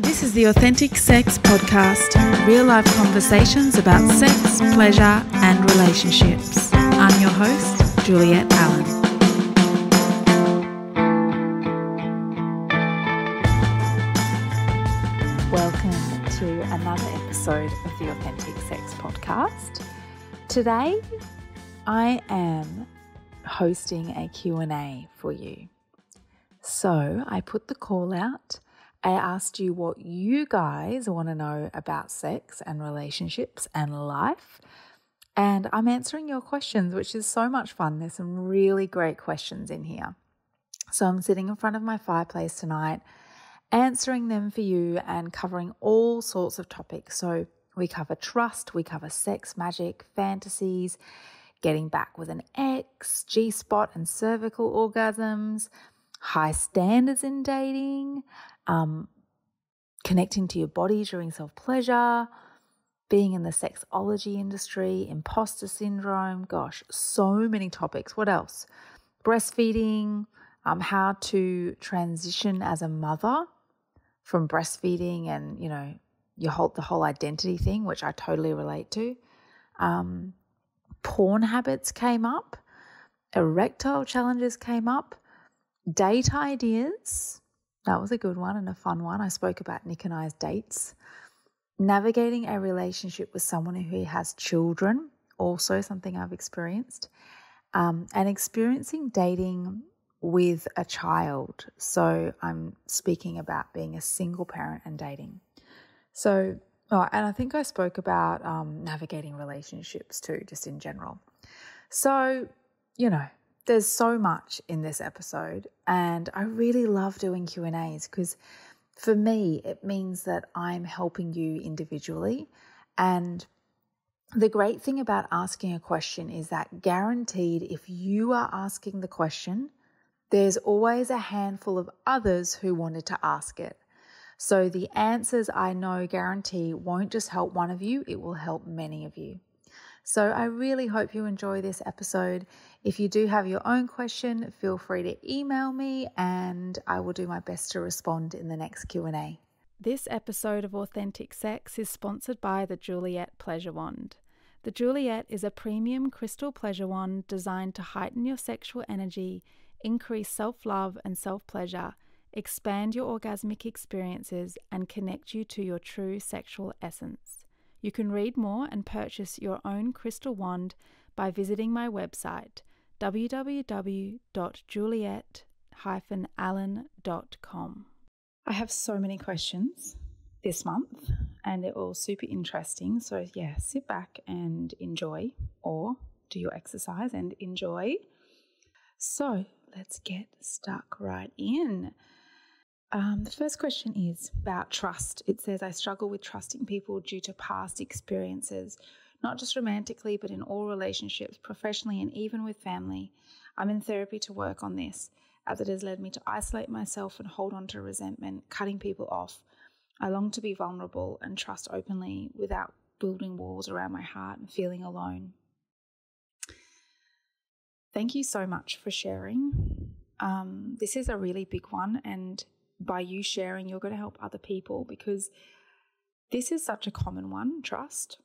This is the Authentic Sex Podcast, real life conversations about sex, pleasure, and relationships. I'm your host, Juliet Allen. Welcome to another episode of the Authentic Sex Podcast. Today, I am hosting a Q&A for you. So, I put the call out I asked you what you guys want to know about sex and relationships and life. And I'm answering your questions, which is so much fun. There's some really great questions in here. So I'm sitting in front of my fireplace tonight, answering them for you and covering all sorts of topics. So we cover trust, we cover sex, magic, fantasies, getting back with an ex, G spot and cervical orgasms, high standards in dating, um, connecting to your body during self pleasure, being in the sexology industry, imposter syndrome. Gosh, so many topics. What else? Breastfeeding, um, how to transition as a mother from breastfeeding and, you know, your whole, the whole identity thing, which I totally relate to. Um, porn habits came up, erectile challenges came up, date ideas, that was a good one and a fun one. I spoke about Nick and I's dates. Navigating a relationship with someone who has children, also something I've experienced. Um, and experiencing dating with a child. So I'm speaking about being a single parent and dating. So, oh, and I think I spoke about um, navigating relationships too, just in general. So, you know, there's so much in this episode and I really love doing Q&As because for me it means that I'm helping you individually and the great thing about asking a question is that guaranteed if you are asking the question there's always a handful of others who wanted to ask it. So the answers I know guarantee won't just help one of you, it will help many of you. So I really hope you enjoy this episode. If you do have your own question, feel free to email me and I will do my best to respond in the next Q&A. This episode of Authentic Sex is sponsored by the Juliet Pleasure Wand. The Juliet is a premium crystal pleasure wand designed to heighten your sexual energy, increase self love and self pleasure, expand your orgasmic experiences, and connect you to your true sexual essence. You can read more and purchase your own crystal wand by visiting my website www.juliet-allen.com. I have so many questions this month and they're all super interesting. So, yeah, sit back and enjoy or do your exercise and enjoy. So, let's get stuck right in. Um, the first question is about trust. It says, I struggle with trusting people due to past experiences, not just romantically, but in all relationships, professionally, and even with family. I'm in therapy to work on this, as it has led me to isolate myself and hold on to resentment, cutting people off. I long to be vulnerable and trust openly without building walls around my heart and feeling alone. Thank you so much for sharing. Um, this is a really big one, and by you sharing, you're going to help other people because this is such a common one trust.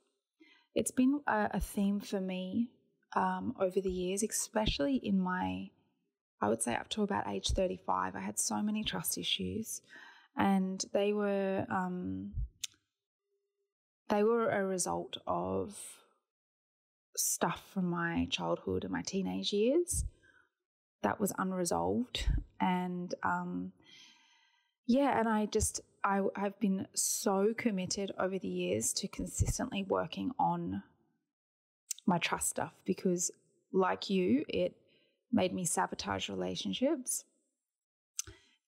It's been a, a theme for me um, over the years, especially in my, I would say up to about age 35. I had so many trust issues, and they were um, they were a result of stuff from my childhood and my teenage years that was unresolved, and um, yeah, and I just I have been so committed over the years to consistently working on my trust stuff because like you, it made me sabotage relationships.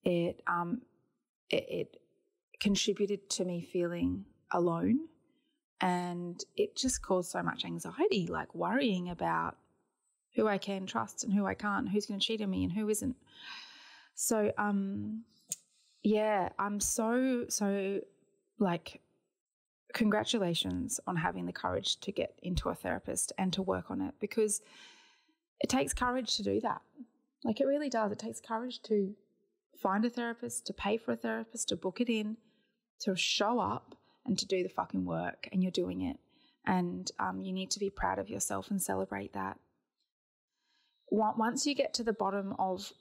It um it, it contributed to me feeling alone and it just caused so much anxiety, like worrying about who I can trust and who I can't, who's going to cheat on me and who isn't. So um yeah, I'm so, so like, congratulations on having the courage to get into a therapist and to work on it because it takes courage to do that. Like, it really does. It takes courage to find a therapist, to pay for a therapist, to book it in, to show up and to do the fucking work, and you're doing it. And um, you need to be proud of yourself and celebrate that. Once you get to the bottom of,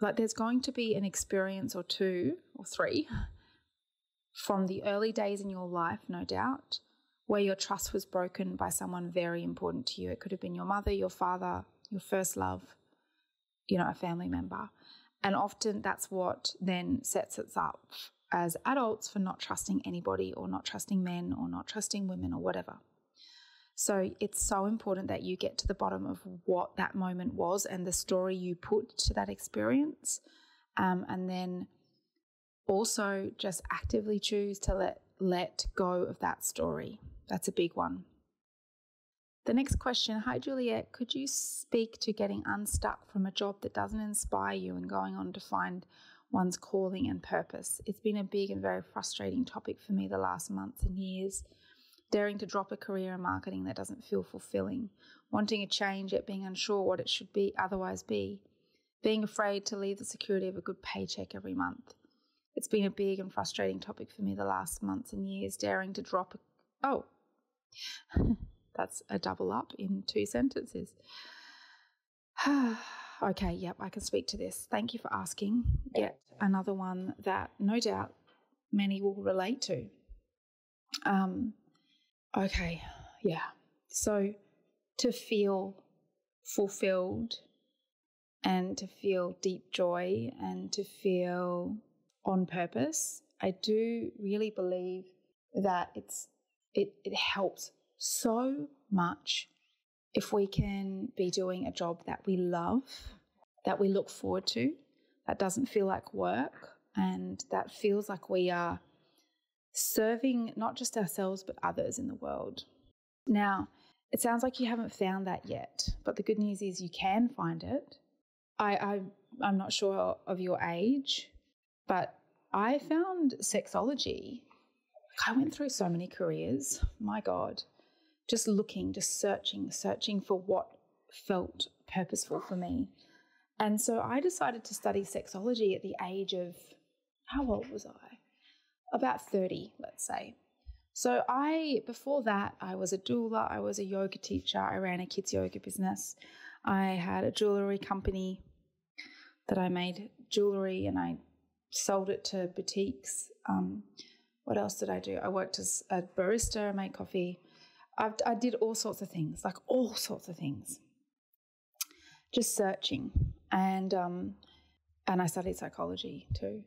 like, there's going to be an experience or two or three from the early days in your life, no doubt, where your trust was broken by someone very important to you. It could have been your mother, your father, your first love, you know, a family member. And often that's what then sets us up as adults for not trusting anybody or not trusting men or not trusting women or whatever. So it's so important that you get to the bottom of what that moment was and the story you put to that experience. Um, and then also just actively choose to let let go of that story. That's a big one. The next question Hi, Juliet. Could you speak to getting unstuck from a job that doesn't inspire you and going on to find one's calling and purpose? It's been a big and very frustrating topic for me the last months and years. Daring to drop a career in marketing that doesn't feel fulfilling, wanting a change yet being unsure what it should be otherwise be, being afraid to leave the security of a good paycheck every month it's been a big and frustrating topic for me the last months and years, daring to drop a. Oh, that's a double up in two sentences. okay, yep, I can speak to this. Thank you for asking. Yet another one that no doubt many will relate to. Um, okay, yeah. So to feel fulfilled and to feel deep joy and to feel on purpose. I do really believe that it's it, it helps so much if we can be doing a job that we love, that we look forward to, that doesn't feel like work, and that feels like we are serving not just ourselves but others in the world. Now, it sounds like you haven't found that yet, but the good news is you can find it. I, I I'm not sure of your age, but I found sexology. I went through so many careers. My God. Just looking, just searching, searching for what felt purposeful for me. And so I decided to study sexology at the age of, how old was I? About 30, let's say. So I, before that, I was a doula, I was a yoga teacher, I ran a kids yoga business. I had a jewelry company that I made jewelry and I sold it to boutiques. Um, what else did I do? I worked as a barista, I made coffee. I've, I did all sorts of things, like all sorts of things. Just searching, and um, and I studied psychology too.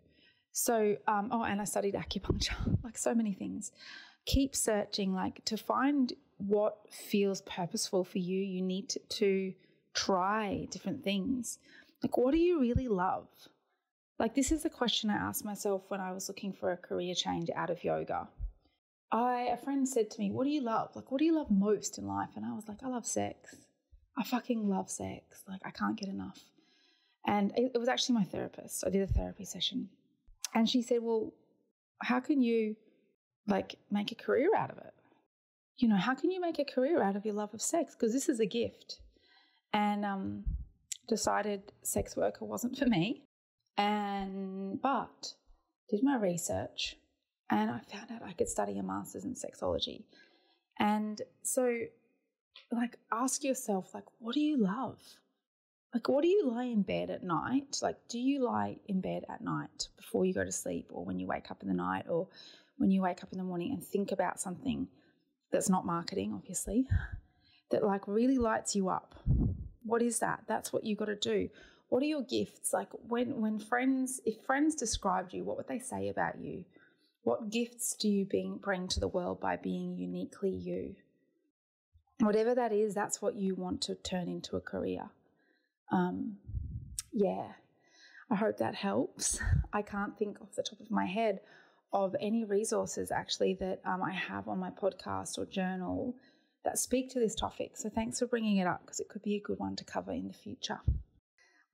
So, um, oh, and I studied acupuncture, like so many things. Keep searching, like to find what feels purposeful for you. You need to, to try different things. Like, what do you really love? Like, this is a question I asked myself when I was looking for a career change out of yoga. I, a friend said to me, What do you love? Like, what do you love most in life? And I was like, I love sex. I fucking love sex. Like, I can't get enough. And it, it was actually my therapist. I did a therapy session. And she said, Well, how can you like make a career out of it? You know, how can you make a career out of your love of sex? Because this is a gift. And um, decided sex worker wasn't for me. And but did my research and I found out I could study a master's in sexology. And so like ask yourself like what do you love? Like what do you lie in bed at night? Like do you lie in bed at night before you go to sleep or when you wake up in the night or when you wake up in the morning and think about something that's not marketing obviously that like really lights you up? What is that? That's what you got to do what are your gifts like when when friends if friends described you what would they say about you what gifts do you bring, bring to the world by being uniquely you whatever that is that's what you want to turn into a career um, yeah i hope that helps i can't think off the top of my head of any resources actually that um, i have on my podcast or journal that speak to this topic so thanks for bringing it up because it could be a good one to cover in the future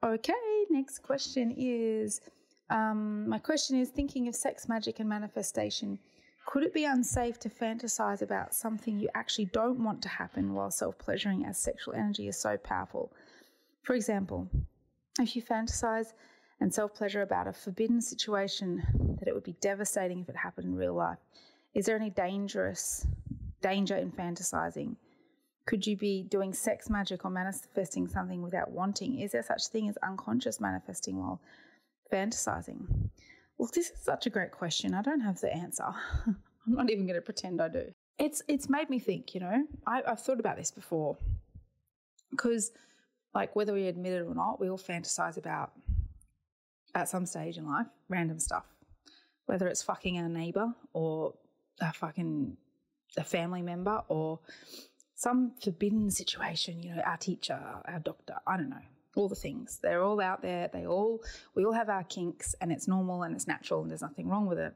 Okay, next question is um, my question is thinking of sex magic and manifestation. Could it be unsafe to fantasize about something you actually don't want to happen while self pleasuring as sexual energy is so powerful? For example, if you fantasize and self pleasure about a forbidden situation that it would be devastating if it happened in real life? Is there any dangerous danger in fantasizing? Could you be doing sex magic or manifesting something without wanting? Is there such thing as unconscious manifesting while fantasizing? Well, this is such a great question. I don't have the answer. I'm not even going to pretend I do. It's it's made me think. You know, I, I've thought about this before because, like, whether we admit it or not, we all fantasize about at some stage in life random stuff, whether it's fucking our neighbor or a fucking a family member or some forbidden situation, you know, our teacher, our doctor, I don't know, all the things. They're all out there. They all, we all have our kinks and it's normal and it's natural and there's nothing wrong with it.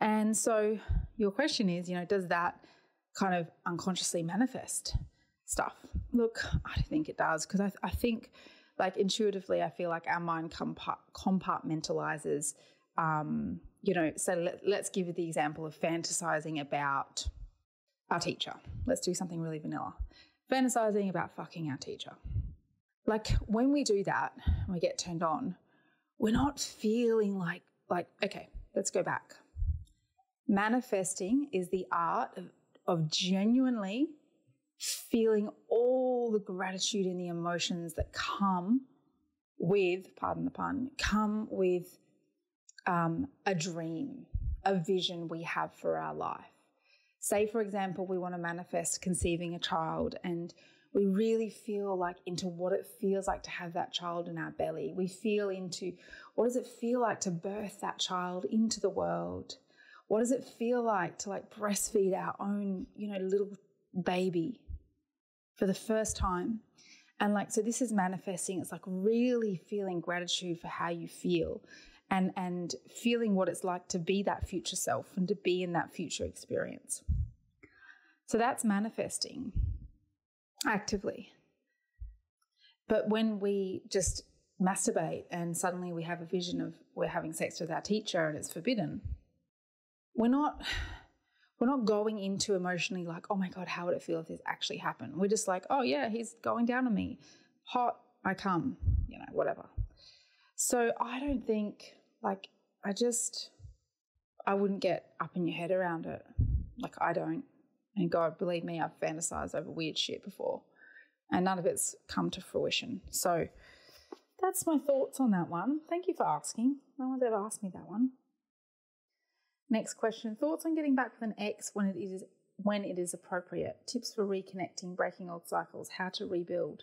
And so your question is, you know, does that kind of unconsciously manifest stuff? Look, I think it does because I, I think, like intuitively, I feel like our mind compartmentalizes. Um, you know, so let, let's give the example of fantasizing about our teacher. Let's do something really vanilla. Fantasizing about fucking our teacher. Like when we do that, we get turned on, we're not feeling like, like, okay, let's go back. Manifesting is the art of, of genuinely feeling all the gratitude and the emotions that come with, pardon the pun, come with um, a dream, a vision we have for our life. Say, for example, we want to manifest conceiving a child and we really feel like into what it feels like to have that child in our belly. We feel into what does it feel like to birth that child into the world? What does it feel like to like breastfeed our own, you know, little baby for the first time? And like, so this is manifesting. It's like really feeling gratitude for how you feel and and feeling what it's like to be that future self and to be in that future experience. So that's manifesting actively. But when we just masturbate and suddenly we have a vision of we're having sex with our teacher and it's forbidden, we're not we're not going into emotionally like, oh my God, how would it feel if this actually happened? We're just like, oh yeah, he's going down on me. Hot, I come, you know, whatever. So I don't think like I just I wouldn't get up in your head around it. Like I don't. And God, believe me, I've fantasized over weird shit before. And none of it's come to fruition. So that's my thoughts on that one. Thank you for asking. No one's ever asked me that one. Next question. Thoughts on getting back with an ex when it is when it is appropriate. Tips for reconnecting, breaking old cycles, how to rebuild.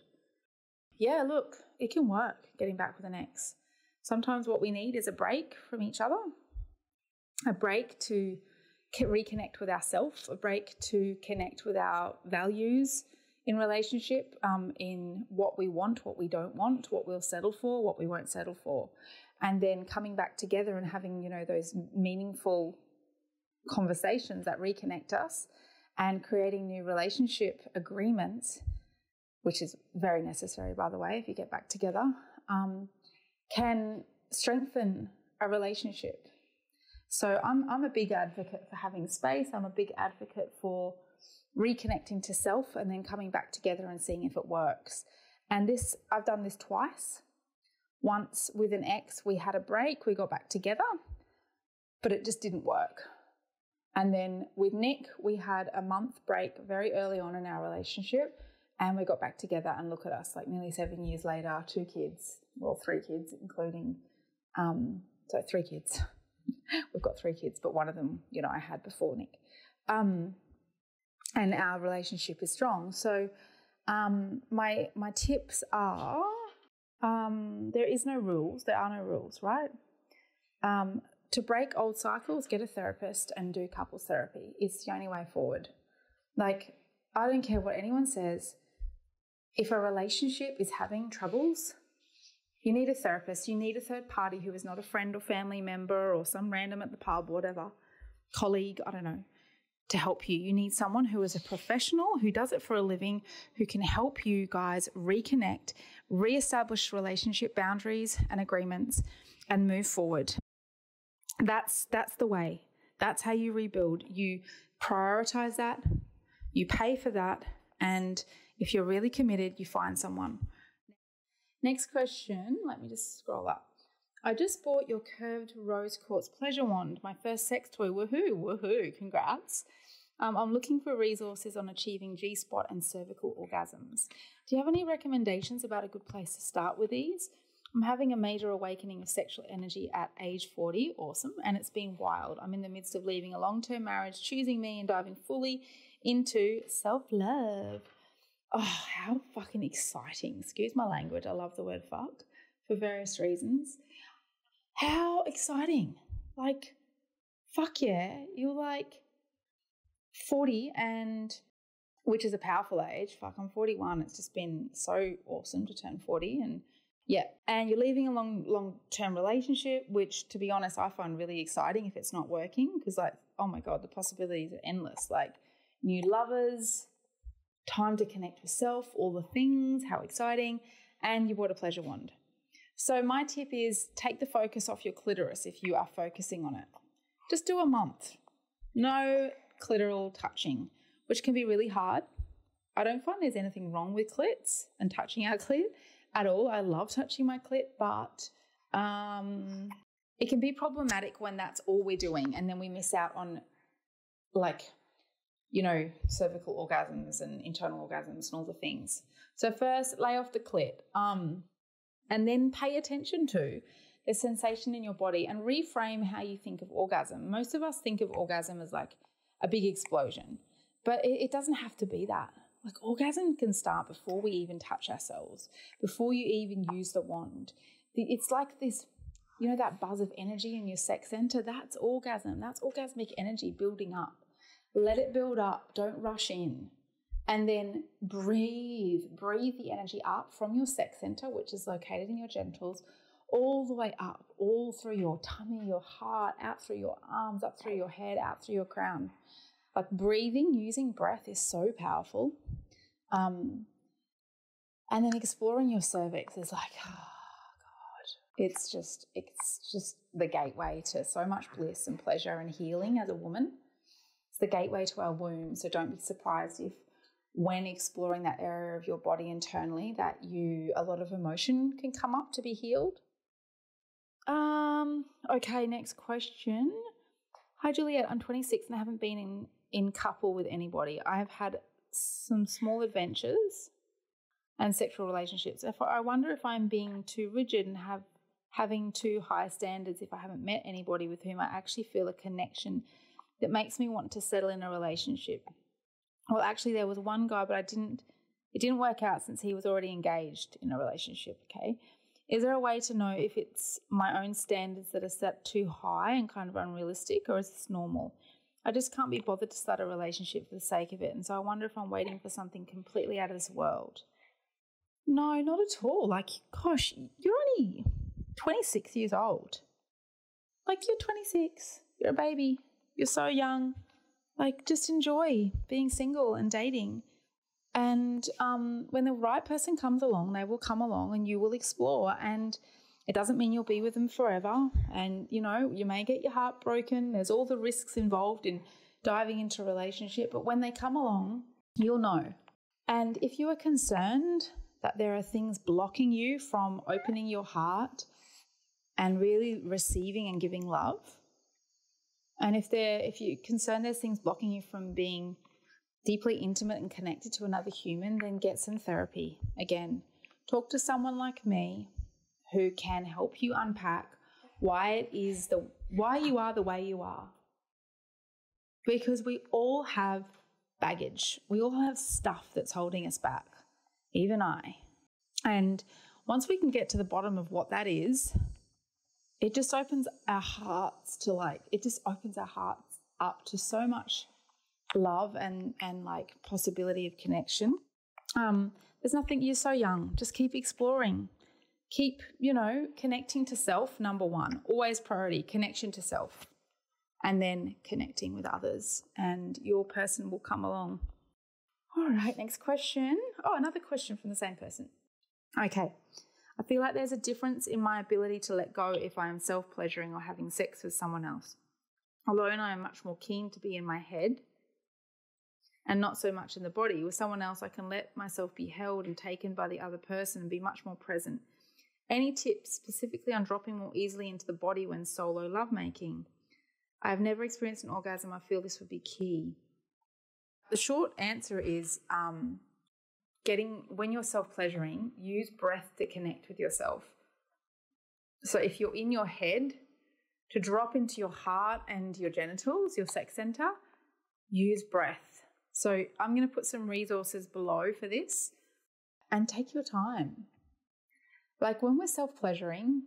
Yeah, look, it can work getting back with an ex. Sometimes what we need is a break from each other, a break to reconnect with ourselves, a break to connect with our values in relationship, um, in what we want, what we don't want, what we'll settle for, what we won't settle for. And then coming back together and having, you know, those meaningful conversations that reconnect us and creating new relationship agreements, which is very necessary, by the way, if you get back together. Um, can strengthen a relationship. So I'm, I'm a big advocate for having space. I'm a big advocate for reconnecting to self and then coming back together and seeing if it works. And this, I've done this twice. Once with an ex, we had a break, we got back together, but it just didn't work. And then with Nick, we had a month break very early on in our relationship and we got back together and look at us like nearly seven years later, two kids, well, three kids, including, um, so three kids. We've got three kids, but one of them, you know, I had before Nick. Um, and our relationship is strong. So, um, my my tips are um, there is no rules. There are no rules, right? Um, to break old cycles, get a therapist and do couples therapy. It's the only way forward. Like, I don't care what anyone says. If a relationship is having troubles, you need a therapist, you need a third party who is not a friend or family member or some random at the pub, whatever, colleague, I don't know, to help you. You need someone who is a professional, who does it for a living, who can help you guys reconnect, reestablish relationship boundaries and agreements, and move forward. That's that's the way. That's how you rebuild. You prioritize that, you pay for that, and if you're really committed, you find someone. Next question. Let me just scroll up. I just bought your curved rose quartz pleasure wand, my first sex toy. Woohoo, woohoo, congrats. Um, I'm looking for resources on achieving G spot and cervical orgasms. Do you have any recommendations about a good place to start with these? I'm having a major awakening of sexual energy at age 40. Awesome. And it's been wild. I'm in the midst of leaving a long term marriage, choosing me, and diving fully into self love. Oh, how fucking exciting. Excuse my language. I love the word fuck for various reasons. How exciting. Like, fuck yeah. You're like 40 and which is a powerful age. Fuck, I'm 41. It's just been so awesome to turn 40 and yeah, and you're leaving a long long term relationship, which to be honest, I find really exciting if it's not working because like, oh my god, the possibilities are endless. Like new lovers, time to connect with self, all the things, how exciting, and you bought a pleasure wand. So my tip is take the focus off your clitoris if you are focusing on it. Just do a month. No clitoral touching, which can be really hard. I don't find there's anything wrong with clits and touching our clit at all. I love touching my clit, but um, it can be problematic when that's all we're doing and then we miss out on like you know cervical orgasms and internal orgasms and all the things so first lay off the clit um, and then pay attention to the sensation in your body and reframe how you think of orgasm most of us think of orgasm as like a big explosion but it, it doesn't have to be that like orgasm can start before we even touch ourselves, before you even use the wand. It's like this, you know, that buzz of energy in your sex center. That's orgasm. That's orgasmic energy building up. Let it build up. Don't rush in. And then breathe. Breathe the energy up from your sex center, which is located in your genitals, all the way up, all through your tummy, your heart, out through your arms, up through your head, out through your crown. Like breathing, using breath is so powerful. Um, and then exploring your cervix is like, oh God, it's just, it's just the gateway to so much bliss and pleasure and healing as a woman. It's the gateway to our womb. So don't be surprised if when exploring that area of your body internally that you a lot of emotion can come up to be healed um okay next question hi juliet i'm 26 and i haven't been in in couple with anybody. I have had some small adventures and sexual relationships. If I wonder if I'm being too rigid and have having too high standards if I haven't met anybody with whom I actually feel a connection that makes me want to settle in a relationship. Well, actually there was one guy but I didn't it didn't work out since he was already engaged in a relationship, okay? Is there a way to know if it's my own standards that are set too high and kind of unrealistic or is this normal? I just can't be bothered to start a relationship for the sake of it. And so I wonder if I'm waiting for something completely out of this world. No, not at all. Like, gosh, you're only 26 years old. Like, you're 26, you're a baby, you're so young. Like, just enjoy being single and dating. And um, when the right person comes along, they will come along and you will explore. And it doesn't mean you'll be with them forever. And, you know, you may get your heart broken. There's all the risks involved in diving into a relationship. But when they come along, you'll know. And if you are concerned that there are things blocking you from opening your heart and really receiving and giving love, and if there if you're concerned there's things blocking you from being deeply intimate and connected to another human, then get some therapy. Again, talk to someone like me who can help you unpack why it is the why you are the way you are. Because we all have baggage. We all have stuff that's holding us back. Even I. And once we can get to the bottom of what that is, it just opens our hearts to like it just opens our hearts up to so much love and and like possibility of connection. Um, there's nothing you're so young. Just keep exploring keep, you know, connecting to self, number one, always priority, connection to self, and then connecting with others, and your person will come along. All right, next question. Oh, another question from the same person. Okay. I feel like there's a difference in my ability to let go if I am self pleasuring or having sex with someone else. Alone, I am much more keen to be in my head and not so much in the body. With someone else, I can let myself be held and taken by the other person and be much more present Any tips specifically on dropping more easily into the body when solo lovemaking? I have never experienced an orgasm. I feel this would be key. The short answer is um, getting, when you're self pleasuring, use breath to connect with yourself. So if you're in your head, to drop into your heart and your genitals, your sex center, use breath. So I'm going to put some resources below for this and take your time. Like when we're self pleasuring,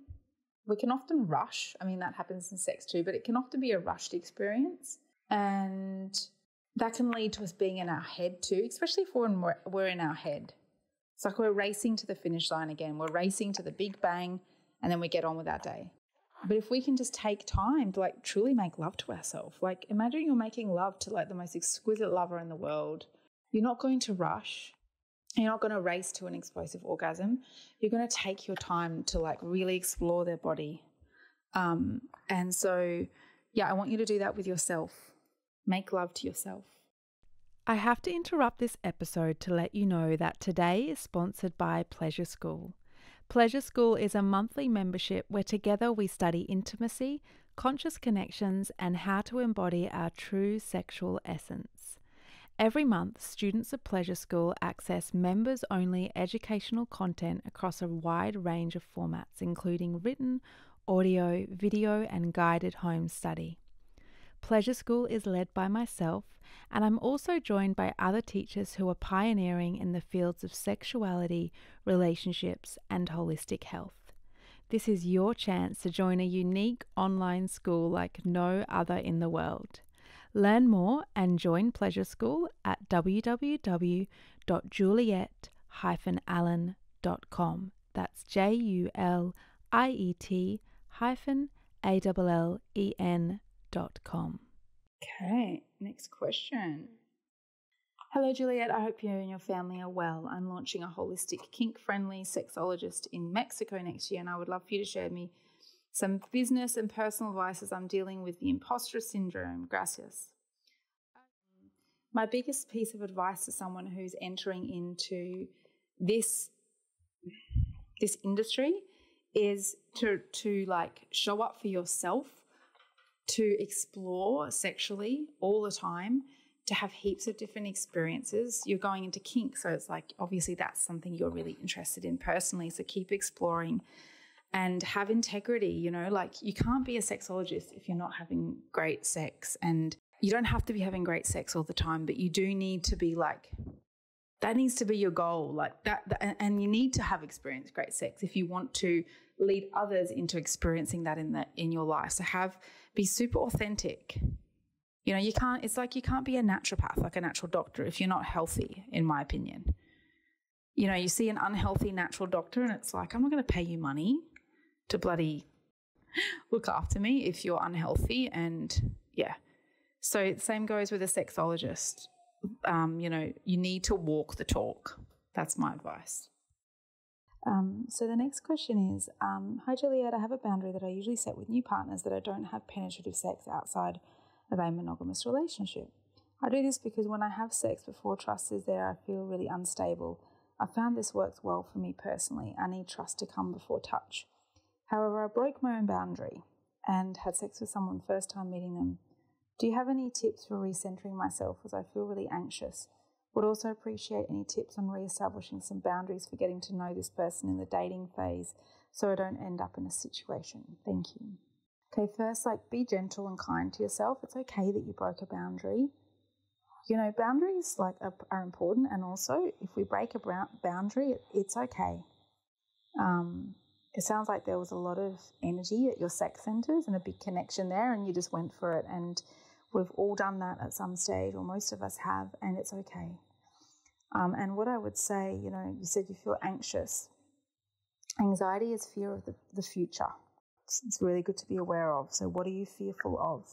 we can often rush. I mean, that happens in sex too, but it can often be a rushed experience. And that can lead to us being in our head too, especially if we're, we're in our head. It's like we're racing to the finish line again. We're racing to the big bang, and then we get on with our day. But if we can just take time to like truly make love to ourselves, like imagine you're making love to like the most exquisite lover in the world. You're not going to rush. You're not going to race to an explosive orgasm. You're going to take your time to like really explore their body. Um, and so, yeah, I want you to do that with yourself. Make love to yourself. I have to interrupt this episode to let you know that today is sponsored by Pleasure School. Pleasure School is a monthly membership where together we study intimacy, conscious connections, and how to embody our true sexual essence. Every month, students of Pleasure School access members only educational content across a wide range of formats, including written, audio, video, and guided home study. Pleasure School is led by myself, and I'm also joined by other teachers who are pioneering in the fields of sexuality, relationships, and holistic health. This is your chance to join a unique online school like no other in the world. Learn more and join Pleasure School at www.juliet-allen.com. That's J U L I E T hyphen A L L E N com. Okay, next question. Hello, Juliet. I hope you and your family are well. I'm launching a holistic, kink friendly sexologist in Mexico next year, and I would love for you to share me some business and personal advice as I'm dealing with the imposter syndrome. Gracias. My biggest piece of advice to someone who's entering into this this industry is to to like show up for yourself to explore sexually all the time, to have heaps of different experiences. You're going into kink, so it's like obviously that's something you're really interested in personally. So keep exploring and have integrity. You know, like you can't be a sexologist if you're not having great sex. And you don't have to be having great sex all the time, but you do need to be like, that needs to be your goal. Like that, that and you need to have experienced great sex if you want to lead others into experiencing that in that in your life. So have be super authentic. You know, you can't it's like you can't be a naturopath, like a natural doctor if you're not healthy, in my opinion. You know, you see an unhealthy natural doctor and it's like, I'm not gonna pay you money to bloody look after me if you're unhealthy and yeah. So same goes with a sexologist. Um, you know, you need to walk the talk. That's my advice. Um, so the next question is um, Hi, Juliet. I have a boundary that I usually set with new partners that I don't have penetrative sex outside of a monogamous relationship. I do this because when I have sex before trust is there, I feel really unstable. I found this works well for me personally. I need trust to come before touch. However, I broke my own boundary and had sex with someone first time meeting them. Do you have any tips for recentering myself as I feel really anxious? Would also appreciate any tips on re-establishing some boundaries for getting to know this person in the dating phase so I don't end up in a situation. Thank you. Okay, first, like be gentle and kind to yourself. It's okay that you broke a boundary. You know, boundaries like are, are important, and also if we break a boundary, it's okay. Um, it sounds like there was a lot of energy at your sex centers and a big connection there, and you just went for it. And We've all done that at some stage, or most of us have, and it's okay. Um, and what I would say, you know, you said you feel anxious. Anxiety is fear of the, the future. It's, it's really good to be aware of. So, what are you fearful of?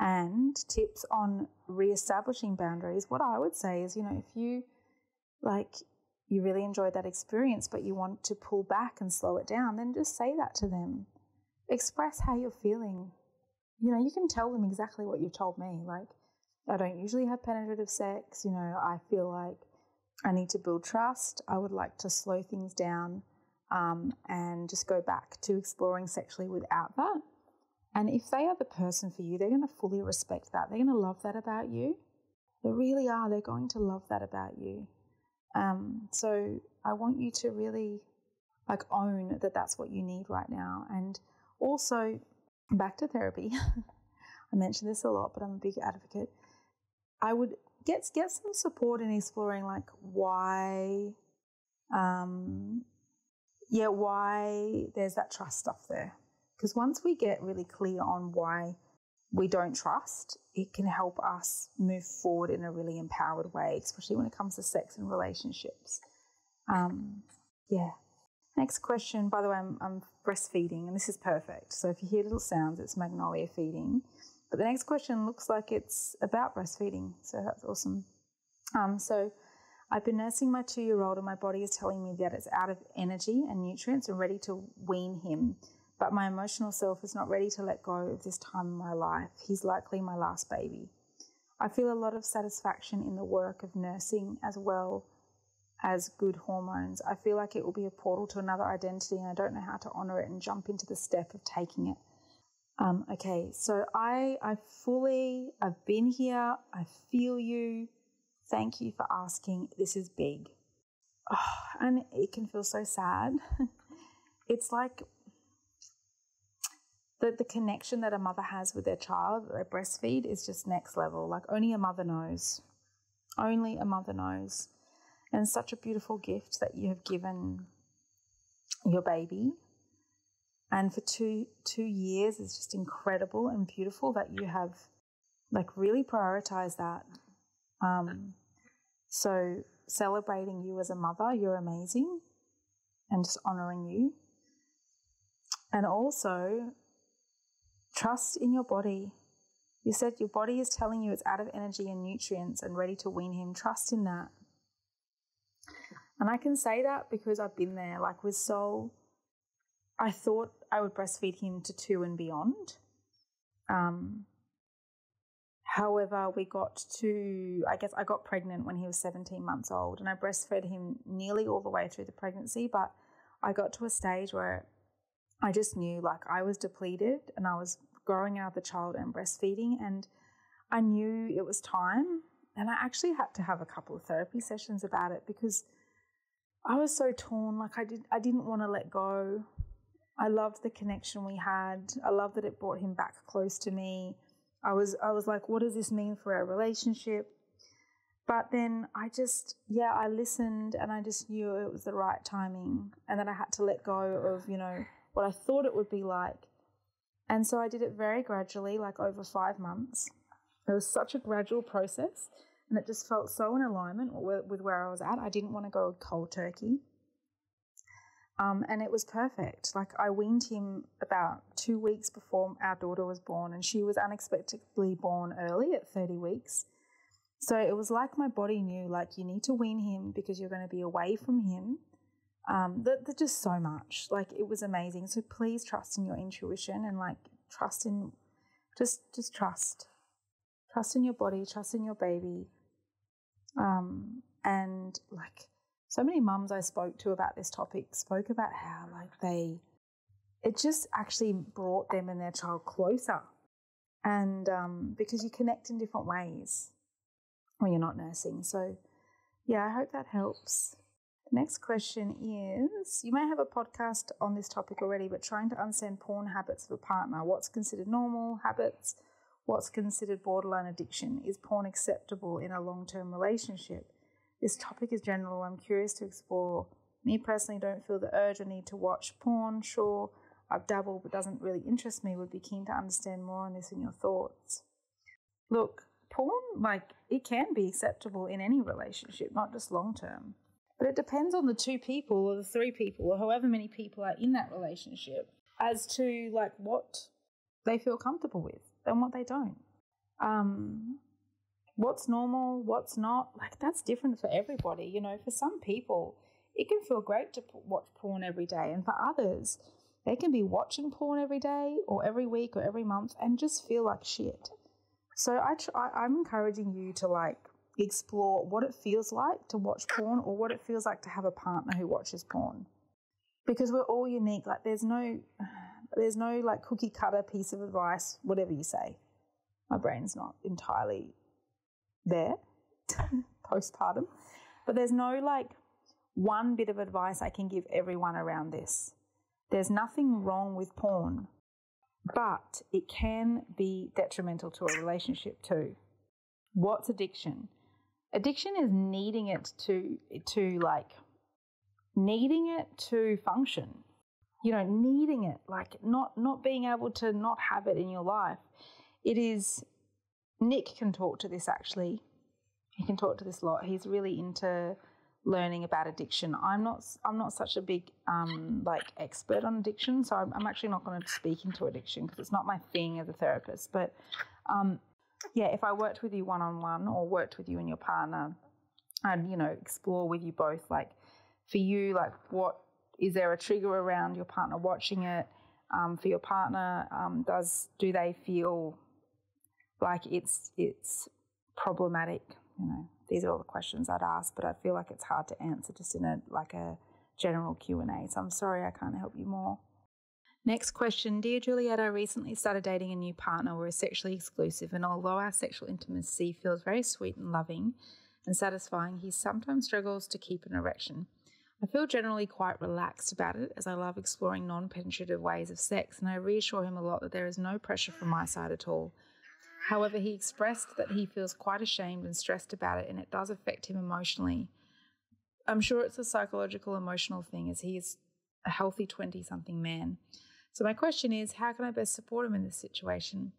And tips on re-establishing boundaries. What I would say is, you know, if you like you really enjoyed that experience, but you want to pull back and slow it down, then just say that to them. Express how you're feeling you know, you can tell them exactly what you've told me. Like, I don't usually have penetrative sex. You know, I feel like I need to build trust. I would like to slow things down. um, and just go back to exploring sexually without that. And if they are the person for you, they're going to fully respect that. They're going to love that about you. They really are. They're going to love that about you. Um, so I want you to really like own that that's what you need right now. And also back to therapy. I mention this a lot, but I'm a big advocate. I would get get some support in exploring like why um yeah, why there's that trust stuff there. Because once we get really clear on why we don't trust, it can help us move forward in a really empowered way, especially when it comes to sex and relationships. Um, yeah. Next question, by the way, I'm, I'm, breastfeeding and this is perfect. So if you hear little sounds, it's Magnolia feeding. But the next question looks like it's about breastfeeding. So that's awesome. Um, so I've been nursing my two year old, and my body is telling me that it's out of energy and nutrients and ready to wean him. But my emotional self is not ready to let go of this time in my life. He's likely my last baby. I feel a lot of satisfaction in the work of nursing as well as good hormones. I feel like it will be a portal to another identity, and I don't know how to honor it and jump into the step of taking it. Um, okay, so I I fully I've been here. I feel you. Thank you for asking. This is big. Oh, and it can feel so sad. it's like the, the connection that a mother has with their child, their breastfeed, is just next level. Like only a mother knows. Only a mother knows. And such a beautiful gift that you have given your baby. And for two two years is just incredible and beautiful that you have like really prioritized that um, so, celebrating you as a mother, you're amazing, and just honoring you. And also, trust in your body. You said your body is telling you it's out of energy and nutrients and ready to wean him. Trust in that. And I can say that because I've been there. Like with Sol, I thought I would breastfeed him to two and beyond. Um, However, we got to, I guess I got pregnant when he was 17 months old and I breastfed him nearly all the way through the pregnancy. But I got to a stage where I just knew like I was depleted and I was growing out the child and breastfeeding. And I knew it was time. And I actually had to have a couple of therapy sessions about it because I was so torn. Like I did, I didn't want to let go. I loved the connection we had. I loved that it brought him back close to me. I was I was like, what does this mean for our relationship? But then I just yeah, I listened and I just knew it was the right timing and then I had to let go of, you know, what I thought it would be like. And so I did it very gradually, like over five months. It was such a gradual process and it just felt so in alignment with where I was at. I didn't want to go cold turkey. Um, and it was perfect. Like I weaned him about two weeks before our daughter was born, and she was unexpectedly born early at 30 weeks. So it was like my body knew, like you need to wean him because you're going to be away from him. Um, that, just so much. Like it was amazing. So please trust in your intuition and like trust in, just just trust, trust in your body, trust in your baby, um, and like so many mums I spoke to about this topic spoke about how like they it just actually brought them and their child closer. And um, because you connect in different ways when you're not nursing. So yeah i hope that helps. The next question is you may have a podcast on this topic already but trying to understand porn habits of a partner what's considered normal habits what's considered borderline addiction is porn acceptable in a long-term relationship this topic is general. I'm curious to explore. Me personally, don't feel the urge or need to watch porn. Sure, I've dabbled, but doesn't really interest me. Would be keen to understand more on this and your thoughts. Look, porn, like, it can be acceptable in any relationship, not just long term. But it depends on the two people or the three people or however many people are in that relationship as to like what they feel comfortable with and what they don't. Um, what's normal, what's not, like that's different for everybody. You know, for some people, it can feel great to watch porn every day, and for others, they can be watching porn every day or every week or every month and just feel like shit. So I try, I'm encouraging you to like explore what it feels like to watch porn or what it feels like to have a partner who watches porn. because we're all unique. Like there's no, there's no like cookie cutter piece of advice, whatever you say. My brain's not entirely there postpartum, but there's no like one bit of advice I can give everyone around this. There's nothing wrong with porn, but it can be detrimental to a relationship too. What's addiction? Addiction is needing it to to like needing it to function. You know, needing it, like not not being able to not have it in your life. It is Nick can talk to this actually. He can talk to this a lot. He's really into learning about addiction. I'm not I'm not such a big um, like expert on addiction, so I'm, I'm actually not going to speak into addiction because it's not my thing as a therapist. But um, yeah, if I worked with you one on one or worked with you and your partner, I'd you know explore with you both like for you, like what is there a trigger around your partner watching it? Um, for your partner, um, does do they feel like it's it's problematic? You know, these are all the questions I'd ask, but I feel like it's hard to answer just in a like a general Q and A. So I'm sorry I can't help you more. Next question Dear Juliet, I recently started dating a new partner. We're sexually exclusive, and although our sexual intimacy feels very sweet and loving and satisfying, he sometimes struggles to keep an erection. I feel generally quite relaxed about it as I love exploring non penetrative ways of sex, and I reassure him a lot that there is no pressure from my side at all. However, he expressed that he feels quite ashamed and stressed about it, and it does affect him emotionally. I'm sure it's a psychological, emotional thing as he is a healthy 20 something man. So, my question is how can I best support him in this situation?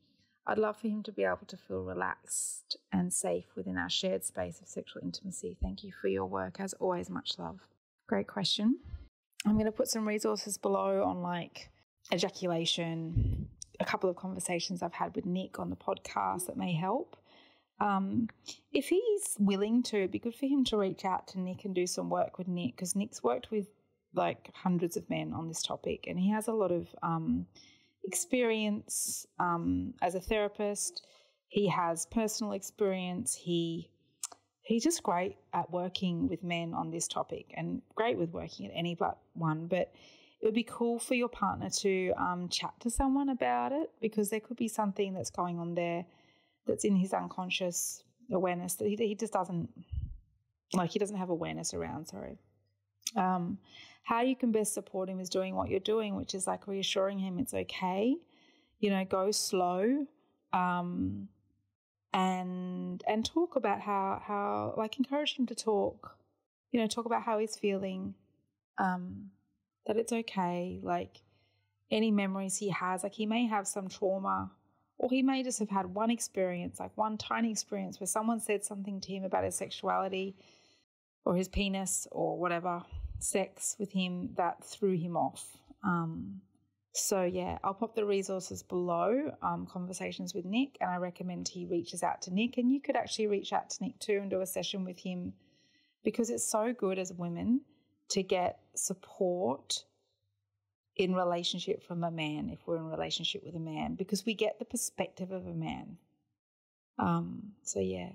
I'd love for him to be able to feel relaxed and safe within our shared space of sexual intimacy. Thank you for your work. As always, much love. Great question. I'm going to put some resources below on like ejaculation, a couple of conversations I've had with Nick on the podcast that may help. Um, if he's willing to, it'd be good for him to reach out to Nick and do some work with Nick because Nick's worked with like hundreds of men on this topic and he has a lot of um, experience um, as a therapist. He has personal experience. He he's just great at working with men on this topic and great with working at any but one. But it would be cool for your partner to um, chat to someone about it because there could be something that's going on there that's in his unconscious awareness that he, he just doesn't like he doesn't have awareness around sorry um, how you can best support him is doing what you're doing which is like reassuring him it's okay you know go slow um, and and talk about how how like encourage him to talk you know talk about how he's feeling um that it's okay like any memories he has like he may have some trauma or he may just have had one experience like one tiny experience where someone said something to him about his sexuality or his penis or whatever sex with him that threw him off um so, yeah, I'll pop the resources below um, conversations with Nick, and I recommend he reaches out to Nick. And you could actually reach out to Nick too and do a session with him because it's so good as women to get support in relationship from a man if we're in relationship with a man because we get the perspective of a man. Um, so, yeah.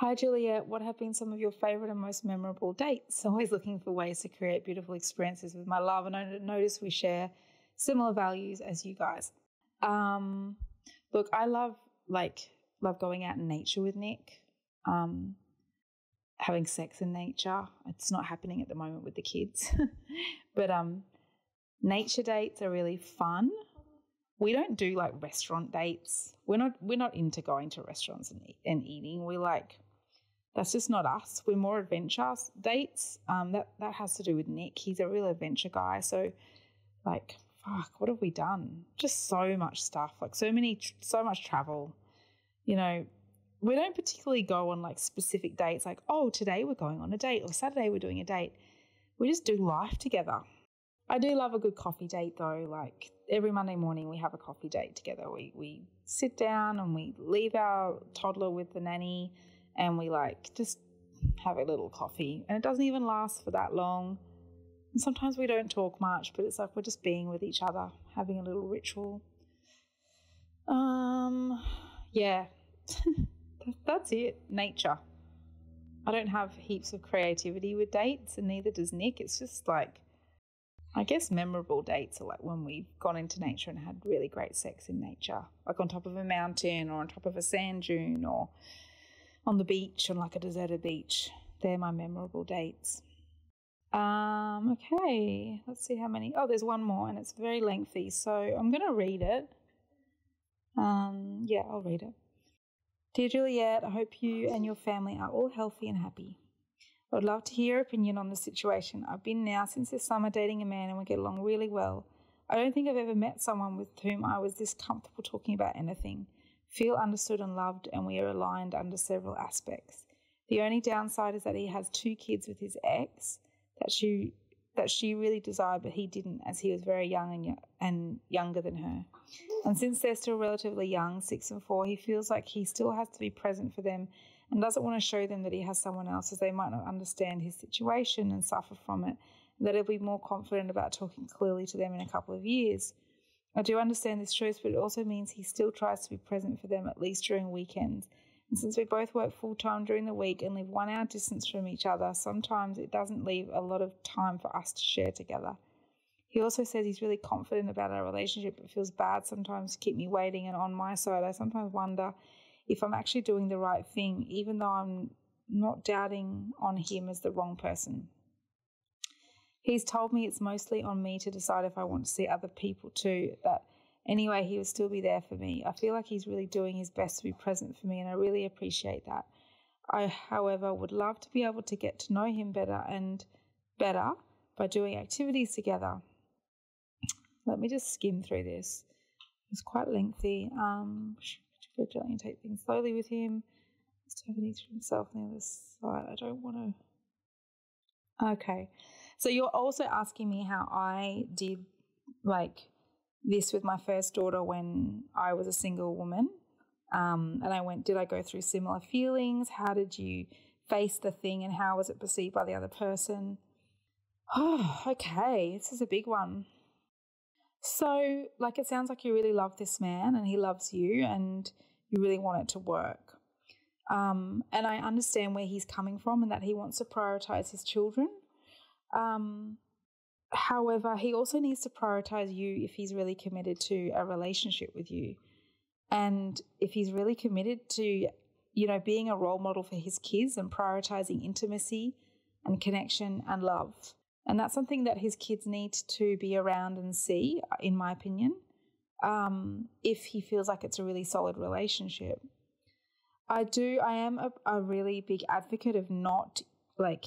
Hi, Juliet. What have been some of your favorite and most memorable dates? Always looking for ways to create beautiful experiences with my love, and I notice we share similar values as you guys. Um, look, I love like love going out in nature with Nick. Um, having sex in nature. It's not happening at the moment with the kids, but um, nature dates are really fun. We don't do like restaurant dates. We're not we're not into going to restaurants and, and eating. We like that's just not us. We're more adventure dates. Um, that that has to do with Nick. He's a real adventure guy. So, like, fuck, what have we done? Just so much stuff. Like so many, so much travel. You know, we don't particularly go on like specific dates. Like, oh, today we're going on a date, or Saturday we're doing a date. We just do life together. I do love a good coffee date though. Like every Monday morning we have a coffee date together. We we sit down and we leave our toddler with the nanny and we like just have a little coffee. And it doesn't even last for that long. And sometimes we don't talk much, but it's like we're just being with each other, having a little ritual. Um, yeah, that's it. Nature. I don't have heaps of creativity with dates, and neither does Nick. It's just like I guess memorable dates are like when we've gone into nature and had really great sex in nature, like on top of a mountain or on top of a sand dune or on the beach on like a deserted beach. They're my memorable dates. Um, okay, let's see how many. Oh, there's one more and it's very lengthy, so I'm going to read it. Um, yeah, I'll read it. Dear Juliet, I hope you and your family are all healthy and happy. I would love to hear your opinion on the situation. I've been now since this summer dating a man and we get along really well. I don't think I've ever met someone with whom I was this comfortable talking about anything, feel understood and loved, and we are aligned under several aspects. The only downside is that he has two kids with his ex that she that she really desired, but he didn't, as he was very young and, and younger than her. And since they're still relatively young, six and four, he feels like he still has to be present for them and doesn't want to show them that he has someone else as they might not understand his situation and suffer from it, that he'll be more confident about talking clearly to them in a couple of years. I do understand this choice, but it also means he still tries to be present for them at least during weekends. And since we both work full time during the week and live one hour distance from each other, sometimes it doesn't leave a lot of time for us to share together. He also says he's really confident about our relationship, but feels bad sometimes to keep me waiting. And on my side, I sometimes wonder if I'm actually doing the right thing, even though I'm not doubting on him as the wrong person. He's told me it's mostly on me to decide if I want to see other people too, that anyway, he will still be there for me. I feel like he's really doing his best to be present for me, and I really appreciate that. I, however, would love to be able to get to know him better and better by doing activities together. Let me just skim through this. It's quite lengthy. Um, and take things slowly with him. He's taking Stephanie to himself on the other side. I don't want to. Okay. So you're also asking me how I did like this with my first daughter when I was a single woman. Um, and I went, did I go through similar feelings? How did you face the thing and how was it perceived by the other person? Oh, okay. This is a big one. So, like, it sounds like you really love this man and he loves you and you really want it to work. Um, and I understand where he's coming from and that he wants to prioritize his children. Um, however, he also needs to prioritize you if he's really committed to a relationship with you. And if he's really committed to, you know, being a role model for his kids and prioritizing intimacy and connection and love. And that's something that his kids need to be around and see, in my opinion um, if he feels like it's a really solid relationship. I do, I am a, a really big advocate of not like,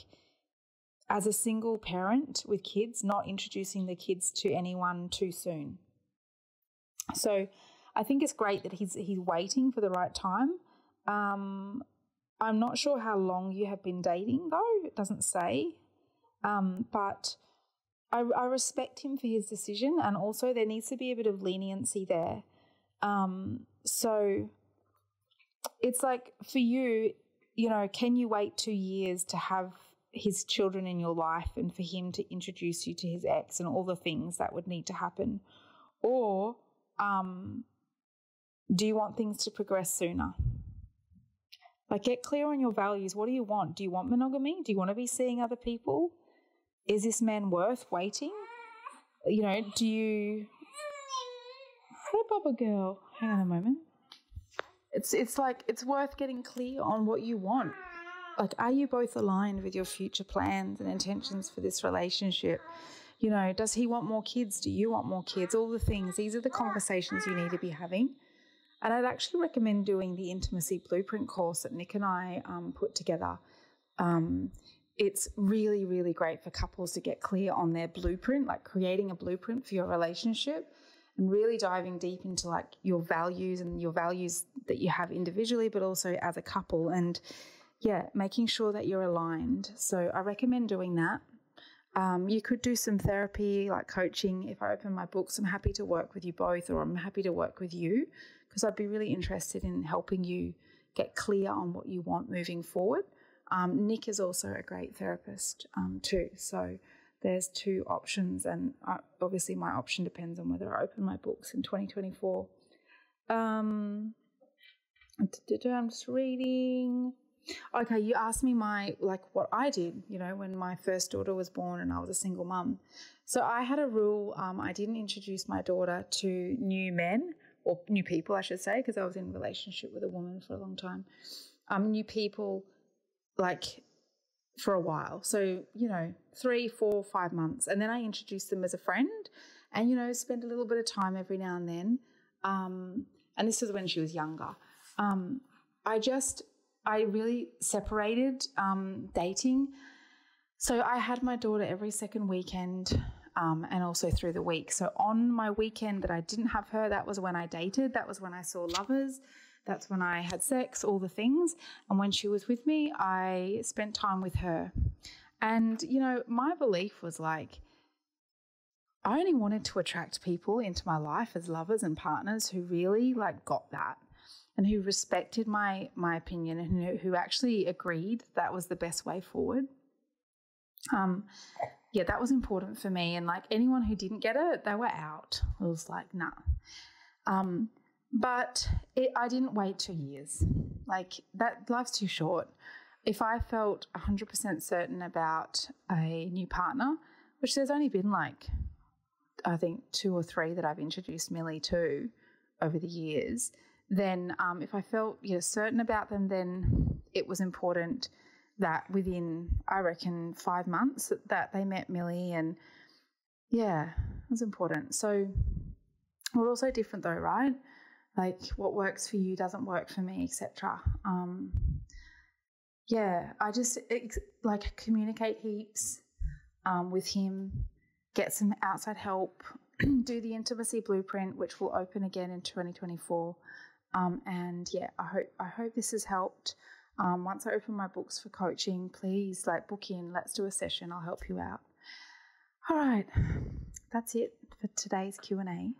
as a single parent with kids, not introducing the kids to anyone too soon. So I think it's great that he's he's waiting for the right time. Um, I'm not sure how long you have been dating though. It doesn't say, um, but I, I respect him for his decision, and also there needs to be a bit of leniency there. Um, so it's like for you, you know, can you wait two years to have his children in your life and for him to introduce you to his ex and all the things that would need to happen? Or um, do you want things to progress sooner? Like, get clear on your values. What do you want? Do you want monogamy? Do you want to be seeing other people? is this man worth waiting? You know, do you. Hey, Bubba girl. Hang on a moment. It's, it's like it's worth getting clear on what you want. Like, are you both aligned with your future plans and intentions for this relationship? You know, does he want more kids? Do you want more kids? All the things. These are the conversations you need to be having. And I'd actually recommend doing the intimacy blueprint course that Nick and I um, put together. Um, it's really, really great for couples to get clear on their blueprint, like creating a blueprint for your relationship and really diving deep into like your values and your values that you have individually, but also as a couple. And yeah, making sure that you're aligned. So I recommend doing that. Um, you could do some therapy, like coaching. If I open my books, I'm happy to work with you both, or I'm happy to work with you because I'd be really interested in helping you get clear on what you want moving forward. Um, Nick is also a great therapist um, too. So there's two options, and uh, obviously my option depends on whether I open my books in 2024. Um, I'm just reading. Okay, you asked me my like what I did, you know, when my first daughter was born and I was a single mum. So I had a rule. Um, I didn't introduce my daughter to new men or new people, I should say, because I was in a relationship with a woman for a long time. Um, new people, like for a while. So you know, three, four, five months, and then I introduced them as a friend, and you know, spend a little bit of time every now and then. Um, and this was when she was younger. Um, I just I really separated um, dating. So I had my daughter every second weekend um, and also through the week. So on my weekend that I didn't have her, that was when I dated, that was when I saw lovers. That's when I had sex, all the things. And when she was with me, I spent time with her. And, you know, my belief was like, I only wanted to attract people into my life as lovers and partners who really like got that and who respected my my opinion and who, who actually agreed that was the best way forward. Um, yeah, that was important for me. And like anyone who didn't get it, they were out. It was like, nah. Um, but it, I didn't wait two years. Like that, life's too short. If I felt 100% certain about a new partner, which there's only been like, I think two or three that I've introduced Millie to over the years, then um, if I felt you know, certain about them, then it was important that within, I reckon, five months that, that they met Millie. And yeah, it was important. So we're also different though, right? Like what works for you doesn't work for me, etc. Um, yeah, I just like communicate heaps um, with him, get some outside help, do the intimacy blueprint, which will open again in 2024. Um, and yeah, I hope I hope this has helped. Um, once I open my books for coaching, please like book in. Let's do a session. I'll help you out. All right, that's it for today's Q and A.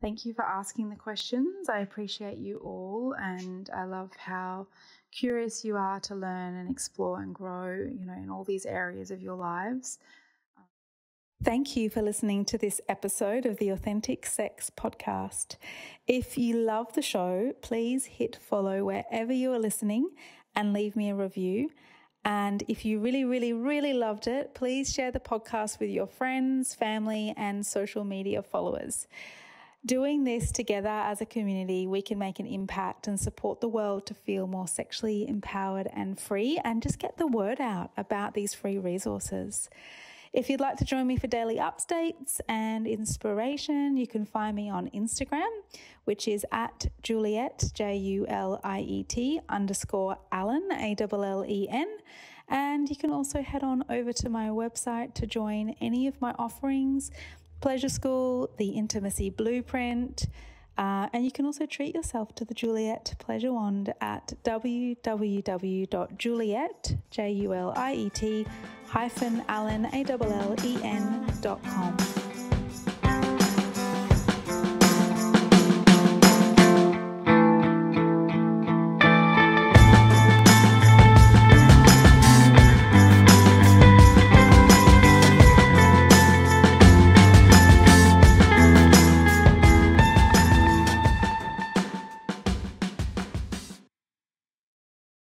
Thank you for asking the questions. I appreciate you all, and I love how curious you are to learn and explore and grow. You know, in all these areas of your lives. Thank you for listening to this episode of the Authentic Sex Podcast. If you love the show, please hit follow wherever you are listening and leave me a review. And if you really, really, really loved it, please share the podcast with your friends, family, and social media followers. Doing this together as a community, we can make an impact and support the world to feel more sexually empowered and free and just get the word out about these free resources. If you'd like to join me for daily updates and inspiration, you can find me on Instagram, which is at Juliet, J U L I E T underscore Allen, A L L E N. And you can also head on over to my website to join any of my offerings Pleasure School, the Intimacy Blueprint. Uh, and you can also treat yourself to the Juliet Pleasure Wand at www.juliet, J U L I E T, hyphen Allen, E.